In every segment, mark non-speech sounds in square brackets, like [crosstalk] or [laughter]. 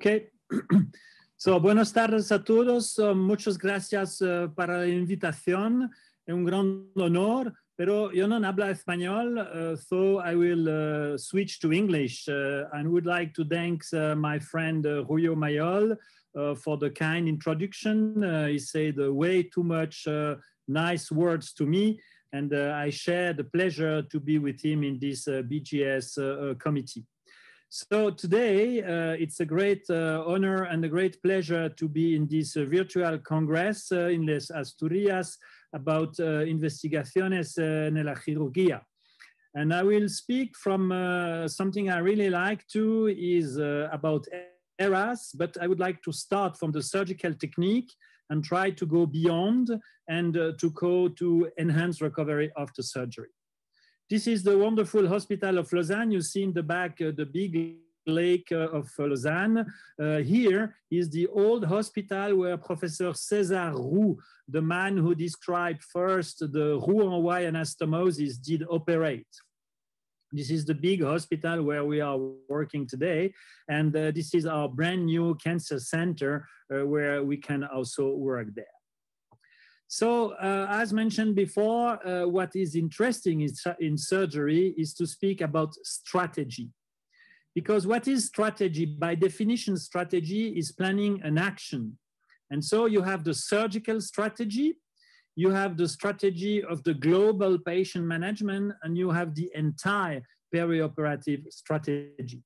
Ok. [clears throat] So, buenas tardes a todos. Muchas gracias uh, para la invitación. Es un gran honor, pero yo no hablo español, uh, so I will uh, switch to English and would like to thank my friend uh, Ruyo Mayol for the kind introduction. he said way too much nice words to me, and I share the pleasure to be with him in this BJS committee. So today, uh, it's a great uh, honor and a great pleasure to be in this uh, virtual congress uh, in Les Asturias about uh, investigaciones uh, en la cirugía. And I will speak from something I really like to is about ERAS, but I would like to start from the surgical technique and try to go beyond and to go to enhance recovery after surgery. This is the wonderful hospital of Lausanne. You see in the back uh, the big lake uh, of Lausanne. Uh, here is the old hospital where Professor César Roux, the man who described first the Roux-en-Y anastomosis, did operate. This is the big hospital where we are working today. And uh, this is our brand new cancer center uh, where we can also work there. So uh, as mentioned before, uh, what is interesting in, in surgery is to speak about strategy. Because what is strategy? By definition, strategy is planning an action. And so you have the surgical strategy, you have the strategy of the global patient management, and you have the entire perioperative strategy.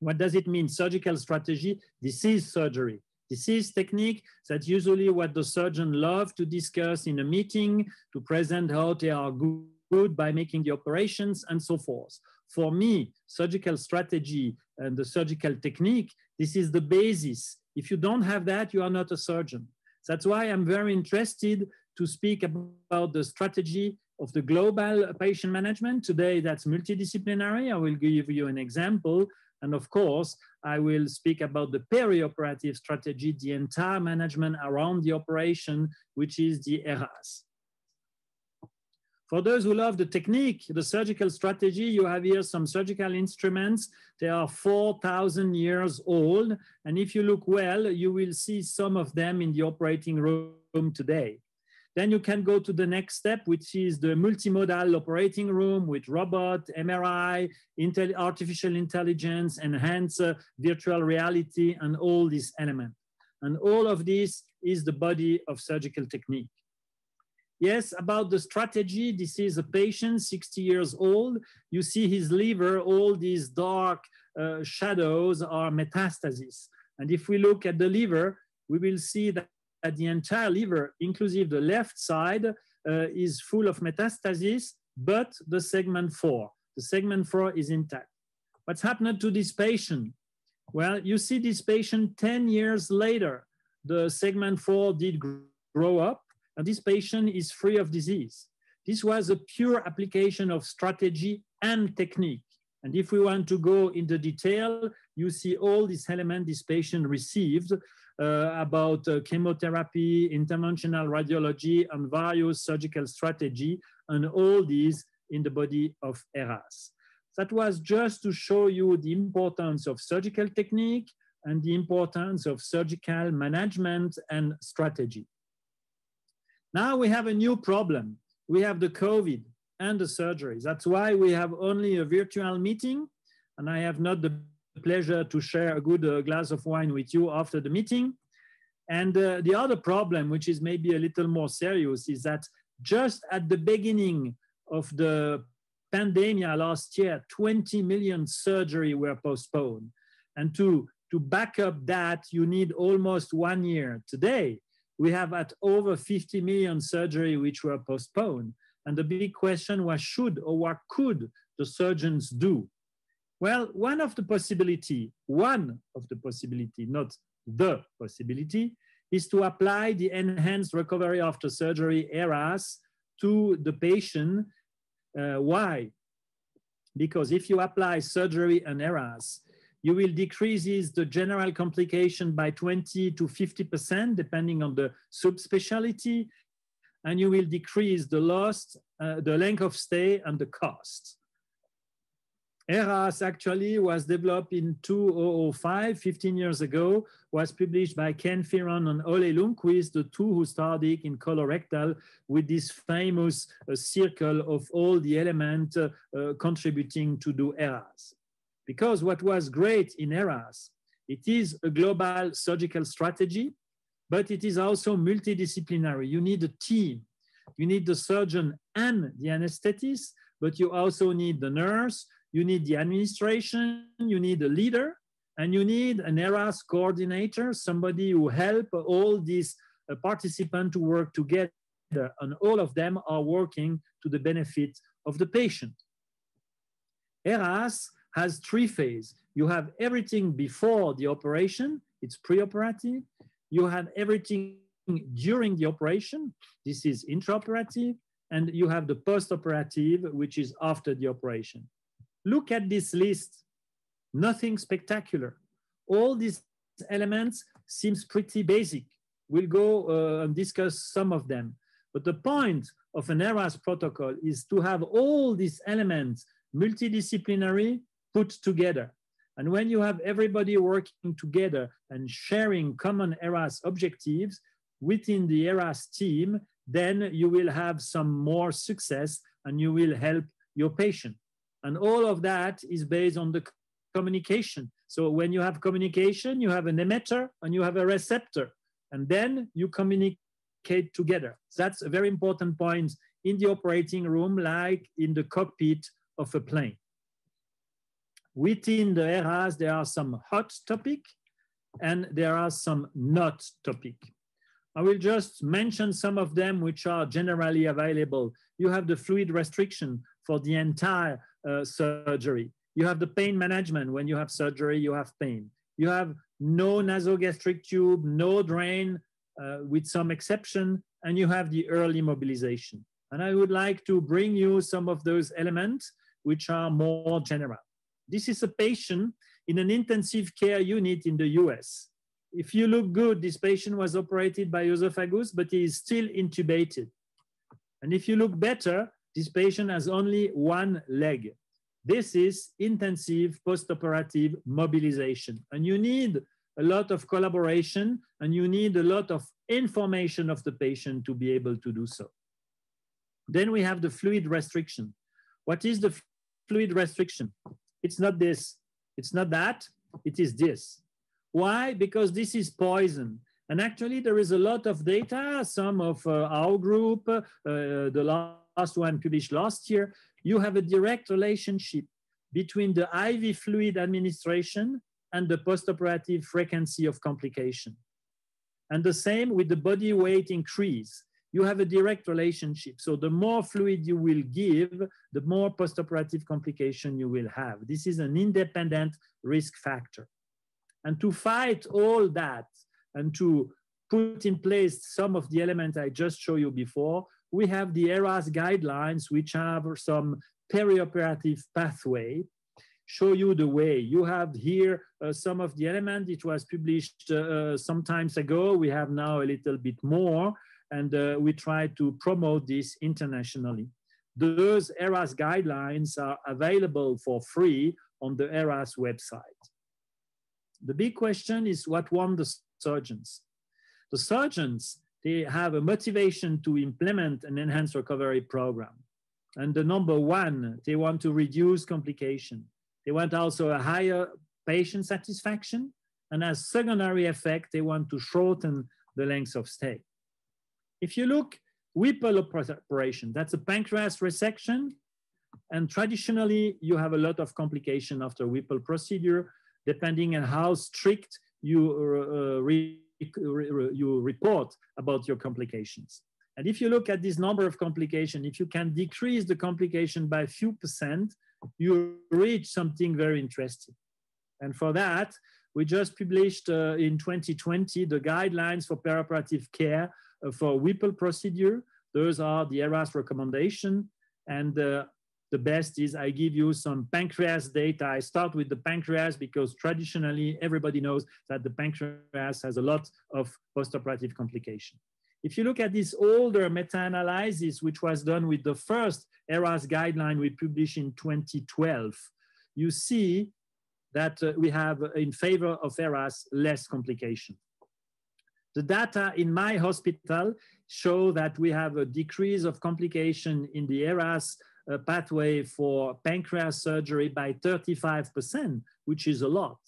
What does it mean? Surgical strategy, this is surgery. This is technique that's usually what the surgeon love to discuss in a meeting to present how they are good by making the operations and so forth. For me, surgical strategy and the surgical technique, this is the basis. If you don't have that, you are not a surgeon. That's why I'm very interested to speak about the strategy of the global patient management. Today, that's multidisciplinary. I will give you an example and of course, I will speak about the perioperative strategy, the entire management around the operation, which is the ERAS. For those who love the technique, the surgical strategy, you have here some surgical instruments. They are 4,000 years old. And if you look well, you will see some of them in the operating room today. Then you can go to the next step, which is the multimodal operating room with robot, MRI, intel artificial intelligence, enhanced uh, virtual reality, and all these elements. And all of this is the body of surgical technique. Yes, about the strategy, this is a patient, 60 years old. You see his liver, all these dark uh, shadows are metastases. And if we look at the liver, we will see that at the entire liver, inclusive the left side, uh, is full of metastasis, but the segment four, the segment four is intact. What's happened to this patient? Well, you see this patient 10 years later, the segment four did grow up, and this patient is free of disease. This was a pure application of strategy and technique. And if we want to go into detail, you see all these elements this patient received about uh, chemotherapy, interventional radiology, and various surgical strategy, and all these in the body of ERAS. That was just to show you the importance of surgical technique and the importance of surgical management and strategy. Now we have a new problem. We have the COVID and the surgery. That's why we have only a virtual meeting, and I have not the pleasure to share a good uh, glass of wine with you after the meeting. And uh, the other problem, which is maybe a little more serious, is that just at the beginning of the pandemic last year, 20 million surgery were postponed. And to, to back up that, you need almost one year. Today, we have at over 50 million surgery which were postponed. And the big question was should or what could the surgeons do? Well, one of the possibility, one of the possibility, not the possibility, is to apply the enhanced recovery after surgery ERAS to the patient. Uh, why? Because if you apply surgery and ERAS, you will decrease the general complication by 20 to 50%, depending on the subspecialty, and you will decrease the loss, uh, the length of stay and the cost. ERAS actually was developed in 2005, 15 years ago, was published by Ken Fearon and Olle Ljungqvist, the two who studied in colorectal with this famous uh, circle of all the elements uh, uh, contributing to do ERAS. Because what was great in ERAS, it is a global surgical strategy, but it is also multidisciplinary. You need a team. You need the surgeon and the anesthetist, but you also need the nurse, you need the administration, you need a leader, and you need an ERAS coordinator, somebody who help all these uh, participants to work together, and all of them are working to the benefit of the patient. ERAS has three phases. You have everything before the operation, it's preoperative. You have everything during the operation, this is intraoperative, and you have the postoperative, which is after the operation. Look at this list, nothing spectacular. All these elements seems pretty basic. We'll go uh, and discuss some of them. But the point of an ERAS protocol is to have all these elements multidisciplinary put together. And when you have everybody working together and sharing common ERAS objectives within the ERAS team, then you will have some more success and you will help your patient. And all of that is based on the communication. So when you have communication, you have an emitter and you have a receptor, and then you communicate together. That's a very important point in the operating room, like in the cockpit of a plane. Within the ERAS, there are some hot topic and there are some not topic. I will just mention some of them which are generally available. You have the fluid restriction for the entire uh, surgery. You have the pain management. When you have surgery, you have pain. You have no nasogastric tube, no drain, uh, with some exception, and you have the early mobilization. And I would like to bring you some of those elements which are more general. This is a patient in an intensive care unit in the US. If you look good, this patient was operated by esophagus, but he is still intubated. And if you look better, this patient has only one leg. This is intensive postoperative mobilization. And you need a lot of collaboration and you need a lot of information of the patient to be able to do so. Then we have the fluid restriction. What is the fluid restriction? It's not this, it's not that, it is this. Why? Because this is poison. And actually there is a lot of data, some of uh, our group, uh, the last one published last year, you have a direct relationship between the IV fluid administration and the postoperative frequency of complication. And the same with the body weight increase. You have a direct relationship. So the more fluid you will give, the more postoperative complication you will have. This is an independent risk factor. And to fight all that and to put in place some of the elements I just showed you before, we have the ERAS guidelines, which have some perioperative pathway, show you the way. You have here uh, some of the elements. It was published uh, some times ago. We have now a little bit more, and uh, we try to promote this internationally. Those ERAS guidelines are available for free on the ERAS website. The big question is what want the surgeons? The surgeons they have a motivation to implement an enhanced recovery program. And the number one, they want to reduce complication. They want also a higher patient satisfaction. And as secondary effect, they want to shorten the length of stay. If you look, Whipple operation, that's a pancreas resection. And traditionally, you have a lot of complication after Whipple procedure, depending on how strict you uh, you report about your complications. And if you look at this number of complications, if you can decrease the complication by a few percent, you reach something very interesting. And for that, we just published uh, in 2020 the guidelines for perioperative care uh, for Whipple procedure. Those are the ERAS recommendation. And uh, the best is I give you some pancreas data. I start with the pancreas because traditionally everybody knows that the pancreas has a lot of postoperative complication. If you look at this older meta-analysis, which was done with the first ERAS guideline we published in 2012, you see that uh, we have in favor of ERAS less complication. The data in my hospital show that we have a decrease of complication in the ERAS uh, pathway for pancreas surgery by 35%, which is a lot.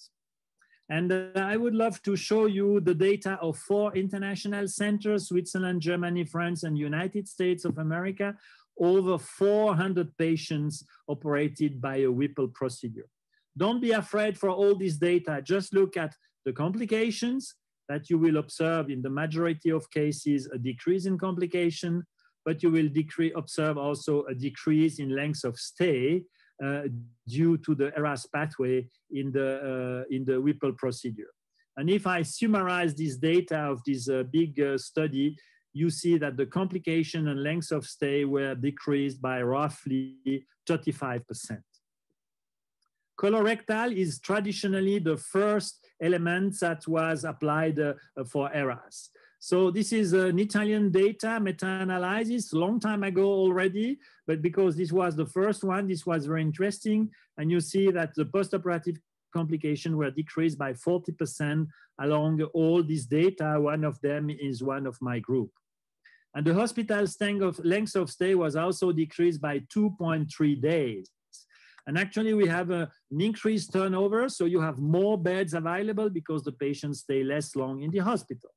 And uh, I would love to show you the data of four international centers, Switzerland, Germany, France, and United States of America, over 400 patients operated by a Whipple procedure. Don't be afraid for all this data. Just look at the complications that you will observe in the majority of cases, a decrease in complication, but you will observe also a decrease in length of stay uh, due to the ERAS pathway in the, uh, in the Whipple procedure. And if I summarize this data of this uh, big uh, study, you see that the complication and length of stay were decreased by roughly 35%. Colorectal is traditionally the first element that was applied uh, for ERAS. So this is an Italian data meta-analysis, long time ago already, but because this was the first one, this was very interesting. And you see that the postoperative complications were decreased by 40% along all this data. One of them is one of my group. And the hospital length of stay was also decreased by 2.3 days. And actually we have a, an increased turnover, so you have more beds available because the patients stay less long in the hospital.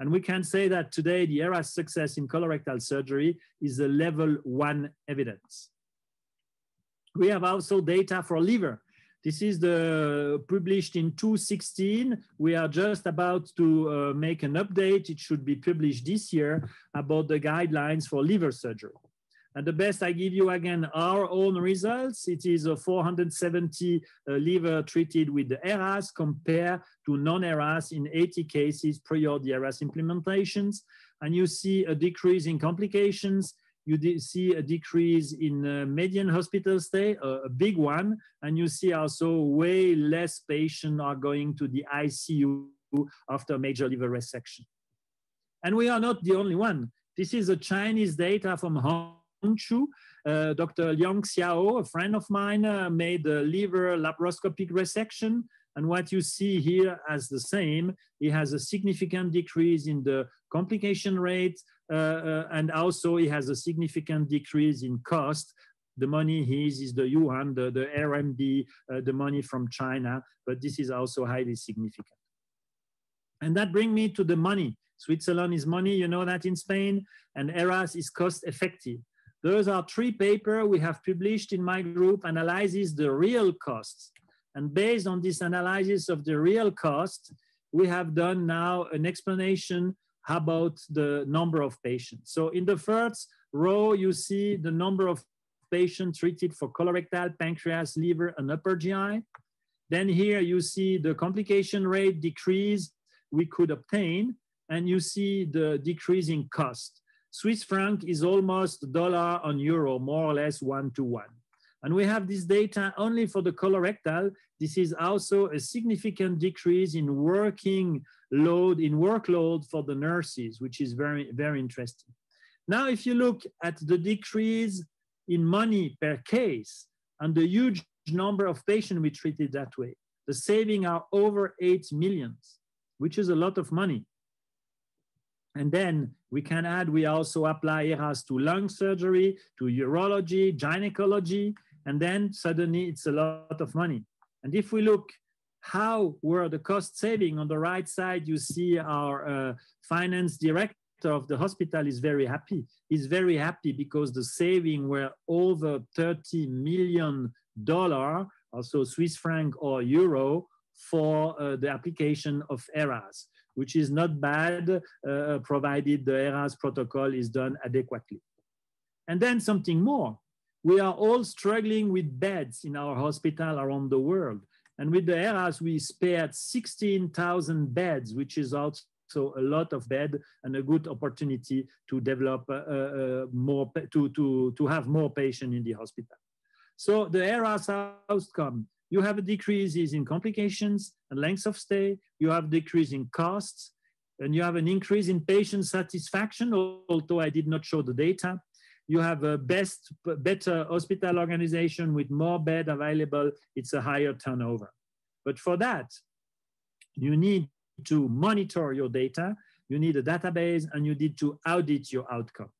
And we can say that today the ERAS success in colorectal surgery is a level one evidence. We have also data for liver. This is the published in 2016. We are just about to uh, make an update. It should be published this year about the guidelines for liver surgery. And the best I give you again, our own results. It is a 470 uh, liver treated with the ERAS compared to non-ERAS in 80 cases prior the ERAS implementations. And you see a decrease in complications. You see a decrease in uh, median hospital stay, a, a big one. And you see also way less patients are going to the ICU after major liver resection. And we are not the only one. This is a Chinese data from Hong Uh, Dr. Liang Xiao, a friend of mine, uh, made a liver laparoscopic resection. And what you see here as the same, he has a significant decrease in the complication rate, uh, uh and also he has a significant decrease in cost. The money he is is the yuan, the, the RMB, uh, the money from China, but this is also highly significant. And that brings me to the money. Switzerland is money, you know that in Spain, and ERAS is cost effective. Those are three papers we have published in my group analyzes the real costs. And based on this analysis of the real cost, we have done now an explanation about the number of patients. So in the first row, you see the number of patients treated for colorectal, pancreas, liver, and upper GI. Then here you see the complication rate decrease we could obtain, and you see the decreasing cost. Swiss franc is almost dollar on euro, more or less one to one. And we have this data only for the colorectal. This is also a significant decrease in working load, in workload for the nurses, which is very, very interesting. Now, if you look at the decrease in money per case and the huge number of patients we treated that way, the saving are over 8 millions, which is a lot of money. And then we can add, we also apply ERAS to lung surgery, to urology, gynecology, and then suddenly it's a lot of money. And if we look how were the cost saving on the right side, you see our uh, finance director of the hospital is very happy. He's very happy because the saving were over 30 million dollar, also Swiss franc or euro, for uh, the application of ERAS which is not bad, uh, provided the ERAS protocol is done adequately. And then something more. We are all struggling with beds in our hospital around the world. And with the ERAS, we spared 16,000 beds, which is also a lot of bed and a good opportunity to develop uh, uh, more, to, to, to have more patients in the hospital. So the ERAS outcome you have decreases in complications and length of stay, you have decrease in costs, and you have an increase in patient satisfaction, although I did not show the data. you have a best, better hospital organization with more bed available, it's a higher turnover. But for that, you need to monitor your data, you need a database, and you need to audit your outcome.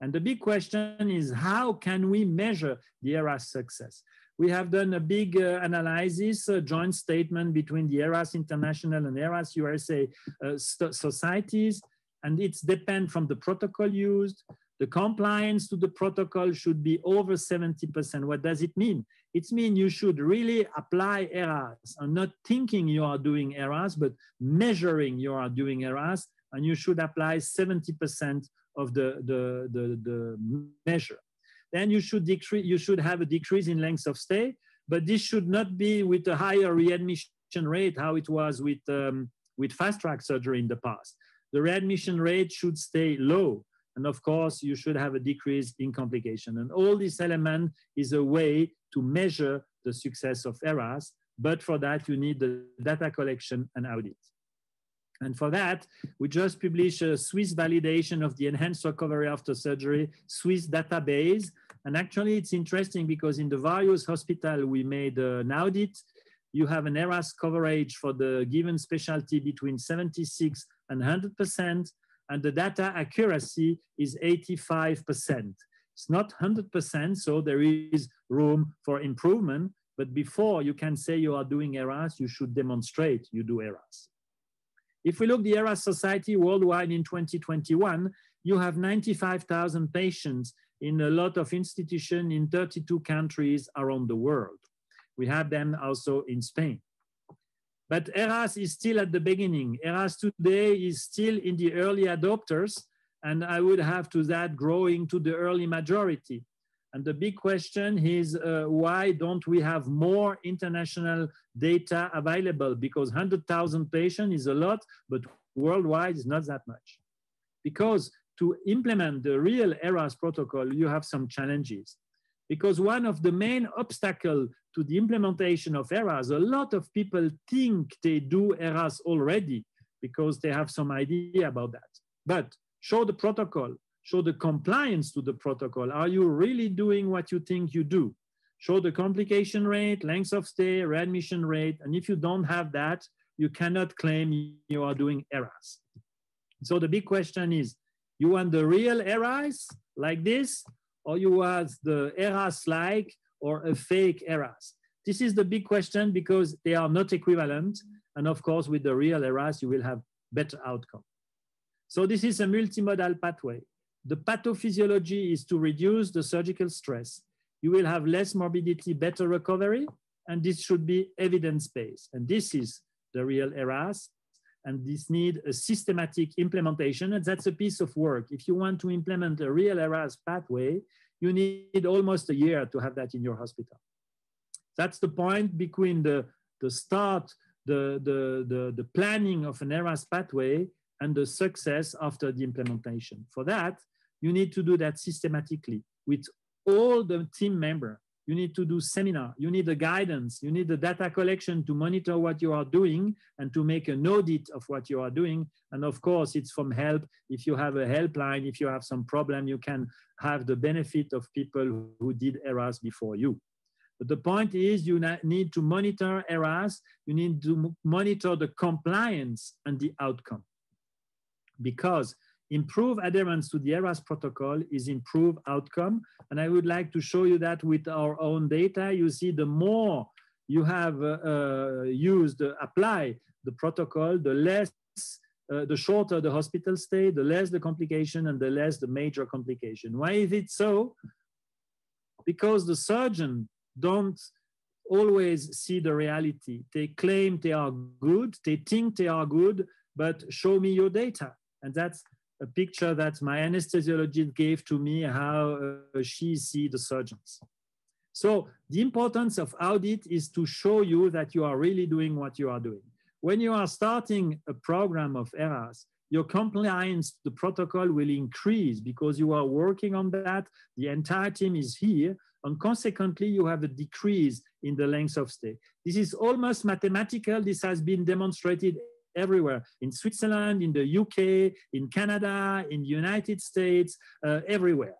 And the big question is how can we measure the ERAS success? We have done a big uh, analysis, a joint statement between the ERAS International and ERAS USA uh, societies, and it's depend from the protocol used, the compliance to the protocol should be over 70%. What does it mean? It means you should really apply ERAS and not thinking you are doing ERAS, but measuring you are doing ERAS, and you should apply 70% of the, the, the, the measure. Then you should, decrease, you should have a decrease in length of stay, but this should not be with a higher readmission rate, how it was with, um, with fast track surgery in the past. The readmission rate should stay low and of course, you should have a decrease in complication. And all this element is a way to measure the success of ERAS, but for that, you need the data collection and audit. And for that, we just published a Swiss validation of the enhanced recovery after surgery Swiss database. And actually, it's interesting because in the various hospital we made an audit, you have an ERAS coverage for the given specialty between 76 and 100% and the data accuracy is 85%. It's not 100%, so there is room for improvement, but before you can say you are doing ERAS, you should demonstrate you do ERAS. If we look the ERAS Society worldwide in 2021, you have 95,000 patients in a lot of institutions in 32 countries around the world. We have them also in Spain. But ERAS is still at the beginning. ERAS today is still in the early adopters, and I would have to that growing to the early majority. And the big question is uh, why don't we have more international data available? Because 100,000 patients is a lot, but worldwide is not that much. Because to implement the real ERAS protocol, you have some challenges because one of the main obstacles to the implementation of ERAS, a lot of people think they do ERAS already because they have some idea about that. But show the protocol, show the compliance to the protocol. Are you really doing what you think you do? Show the complication rate, length of stay, readmission rate. And if you don't have that, you cannot claim you are doing ERAS. So the big question is, you want the real ERAS like this, or you want the ERAS-like or a fake ERAS? This is the big question because they are not equivalent. And of course, with the real ERAS, you will have better outcome. So this is a multimodal pathway. The pathophysiology is to reduce the surgical stress. You will have less morbidity, better recovery, and this should be evidence-based. And this is the real ERAS, and this need a systematic implementation, and that's a piece of work. If you want to implement a real ERAS pathway, you need almost a year to have that in your hospital. That's the point between the, the start, the, the, the, the planning of an ERAS pathway and the success after the implementation. For that, you need to do that systematically with all the team member. You need to do seminar, you need the guidance, you need the data collection to monitor what you are doing and to make an audit of what you are doing. And of course, it's from help. If you have a helpline, if you have some problem, you can have the benefit of people who did ERAS before you. But the point is you need to monitor ERAS, you need to monitor the compliance and the outcome. Because improve adherence to the ERAS protocol is improve outcome. And I would like to show you that with our own data. You see the more you have uh, uh, used, uh, apply the protocol, the less, uh, the shorter the hospital stay, the less the complication and the less the major complication. Why is it so? Because the surgeon don't always see the reality. They claim they are good, they think they are good, but show me your data. And that's a picture that my anesthesiologist gave to me how uh, she see the surgeons. So the importance of audit is to show you that you are really doing what you are doing. When you are starting a program of ERAS, your compliance the protocol will increase because you are working on that. The entire team is here, and consequently, you have a decrease in the length of stay. This is almost mathematical. This has been demonstrated everywhere in Switzerland, in the UK, in Canada, in the United States, uh, everywhere.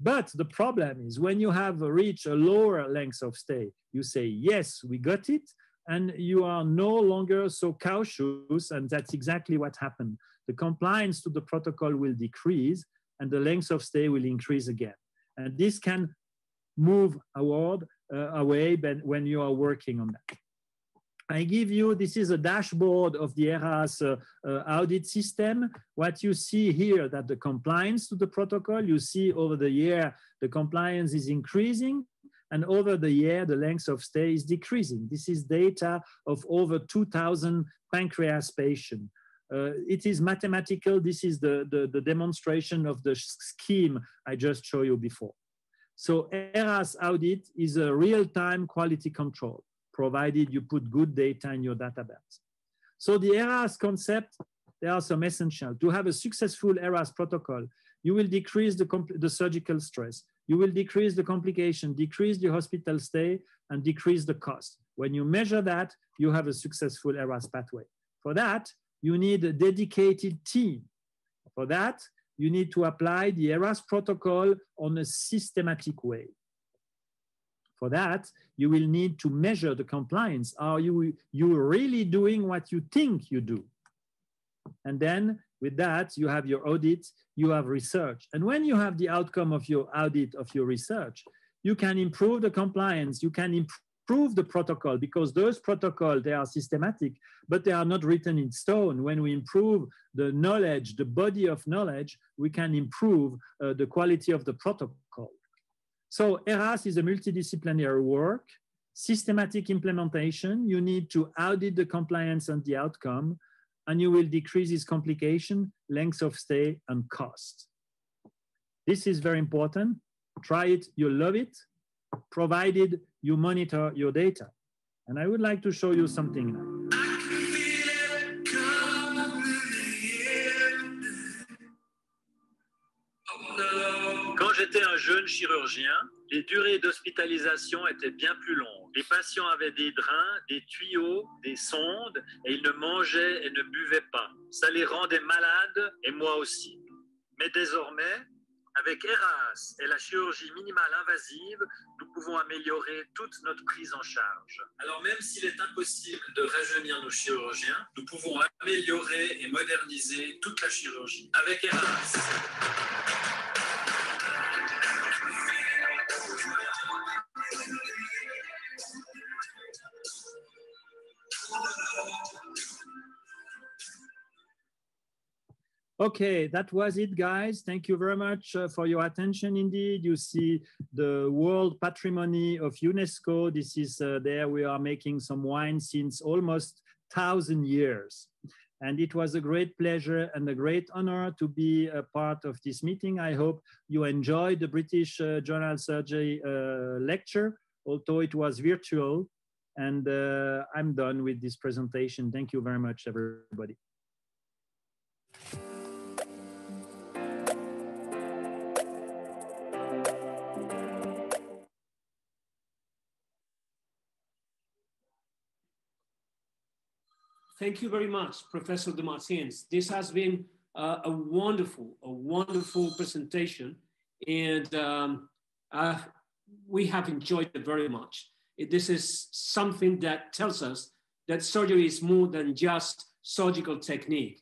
But the problem is when you have reached a lower length of stay, you say, yes, we got it. And you are no longer so cautious. And that's exactly what happened. The compliance to the protocol will decrease and the length of stay will increase again. And this can move award, uh, away when you are working on that. I give you, this is a dashboard of the ERAS uh, uh, audit system. What you see here that the compliance to the protocol, you see over the year, the compliance is increasing and over the year, the length of stay is decreasing. This is data of over 2000 pancreas patients. Uh, it is mathematical. This is the, the, the, demonstration of the scheme I just showed you before. So ERAS audit is a real-time quality control provided you put good data in your database. So the ERAS concept, there are some essential. To have a successful ERAS protocol, you will decrease the, the surgical stress, you will decrease the complication, decrease the hospital stay, and decrease the cost. When you measure that, you have a successful ERAS pathway. For that, you need a dedicated team. For that, you need to apply the ERAS protocol on a systematic way. For that, you will need to measure the compliance. Are you, you really doing what you think you do? And then with that, you have your audit, you have research. And when you have the outcome of your audit of your research, you can improve the compliance, you can improve the protocol because those protocols, they are systematic, but they are not written in stone. When we improve the knowledge, the body of knowledge, we can improve uh, the quality of the protocol. So ERAS is a multidisciplinary work, systematic implementation. You need to audit the compliance and the outcome, and you will decrease its complication, length of stay, and cost. This is very important. Try it, you'll love it, provided you monitor your data. And I would like to show you something now. J'étais un jeune chirurgien, les durées d'hospitalisation étaient bien plus longues. Les patients avaient des drains, des tuyaux, des sondes, et ils ne mangeaient et ne buvaient pas. Ça les rendait malades, et moi aussi. Mais désormais, avec ERAS et la chirurgie minimale invasive, nous pouvons améliorer toute notre prise en charge. Alors même s'il est impossible de rajeunir nos chirurgiens, nous pouvons améliorer et moderniser toute la chirurgie. Avec ERAS. Okay, that was it, guys. Thank you very much uh, for your attention. Indeed, you see the World Patrimony of UNESCO. This is uh, there. We are making some wine since almost thousand years. And it was a great pleasure and a great honor to be a part of this meeting. I hope you enjoyed the British uh, Journal Surgery uh, lecture, although it was virtual. And uh, I'm done with this presentation. Thank you very much, everybody. Thank you very much, Professor Demartines. This has been uh, a wonderful, a wonderful presentation, and um, uh, we have enjoyed it very much. This is something that tells us that surgery is more than just surgical technique.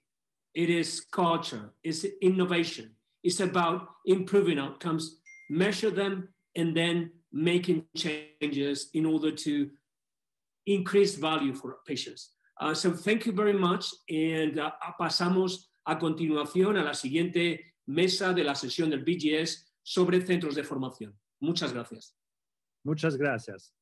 It is culture, it's innovation. It's about improving outcomes, measure them, and then making changes in order to increase value for patients. Uh, so thank you very much. And uh, pasamos a continuación a la siguiente mesa de la sesión del BGS sobre centros de formación. Muchas gracias. Muchas gracias.